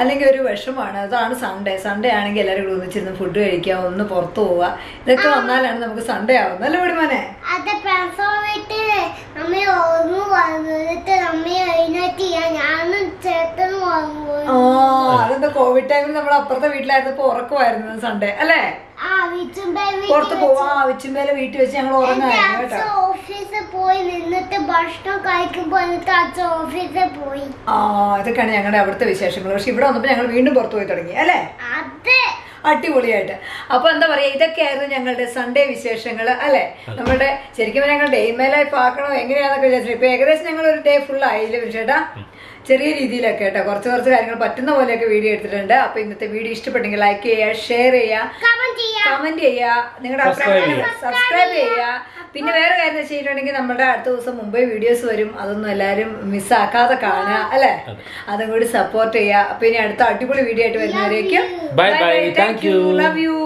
അല്ലെങ്കിൽ ഒരു വിഷമാണ്. അതാണ് സൺഡേ സൺഡേ ആണെങ്കിൽ എല്ലാവരും കൂടി ഒന്നിച്ചിരുന്ന് ഫുഡ് കഴിക്കുക ഒന്ന് പുറത്ത് പോവുക ഇതൊക്കെ വന്നാലാണ് നമുക്ക് സൺഡേ ആവുന്നത്. അല്ലേ വിടുമാനെ അത് ആ അതെന്താ കോവിഡ് ടൈമിൽ നമ്മൾ അപ്പുറത്തെ വീട്ടിലായിരുന്നപ്പോ ഉറക്കമായിരുന്നു സൺഡേ അല്ലേ? പുറത്ത് പോവാ വിച്ചുമ്പേലെ വീട്ടിൽ വെച്ച് ഞങ്ങൾ ഉറങ്ങായിരുന്നു കേട്ടോ. ഓഫീസിൽ പോയി നിന്നിട്ട് ഭക്ഷണം കഴിക്കുമ്പോ എന്നിട്ട് അച്ഛൻ ഓഫീസിൽ പോയി. ആ ഇതൊക്കെയാണ് ഞങ്ങളുടെ അവിടുത്തെ വിശേഷങ്ങൾ. പക്ഷെ ഇവിടെ വന്നപ്പോ ഞങ്ങൾ വീണ്ടും പുറത്തു പോയി തുടങ്ങി. അല്ലേ? അതെ. അടിപൊളിയായിട്ട്. അപ്പൊ എന്താ പറയാ ഇതൊക്കെയായിരുന്നു ഞങ്ങളുടെ സൺഡേ വിശേഷങ്ങൾ അല്ലെ? നമ്മുടെ ശരിക്കും ഞങ്ങൾ ഡേ മേ ലൈഫ് ആക്കണോ എങ്ങനെയാണെന്നൊക്കെ വിചാരിച്ചു ഇപ്പൊ ഏകദേശം ഞങ്ങൾ ഒരു ഡേ ഫുൾ ആയില്ലേ ചേട്ടാ ചെറിയ രീതിയിലൊക്കെ കേട്ടോ. കുറച്ച് കുറച്ച് കാര്യങ്ങൾ പറ്റുന്ന പോലെയൊക്കെ വീഡിയോ എടുത്തിട്ടുണ്ട്. അപ്പൊ ഇന്നത്തെ വീഡിയോ ഇഷ്ടപ്പെട്ടെങ്കിൽ ലൈക്ക് ചെയ്യുക ഷെയർ ചെയ്യുക കമന്റ് ചെയ്യാം കമന്റ് ചെയ്യുക. നിങ്ങളുടെ അഭിപ്രായം സബ്സ്ക്രൈബ് ചെയ്യുക. പിന്നെ വേറെ കാര്യം എന്ന് ചെയ്തിട്ടുണ്ടെങ്കിൽ നമ്മുടെ അടുത്ത ദിവസം മുമ്പേ വീഡിയോസ് വരും. അതൊന്നും എല്ലാവരും മിസ്സാക്കാതെ കാണുക അല്ലെ? അതും. കൂടി സപ്പോർട്ട് ചെയ്യുക. അപ്പൊ ഇനി അടുത്ത അടിപൊളി വീഡിയോ ആയിട്ട് വരുന്നവരേക്കും ബൈ you. Love you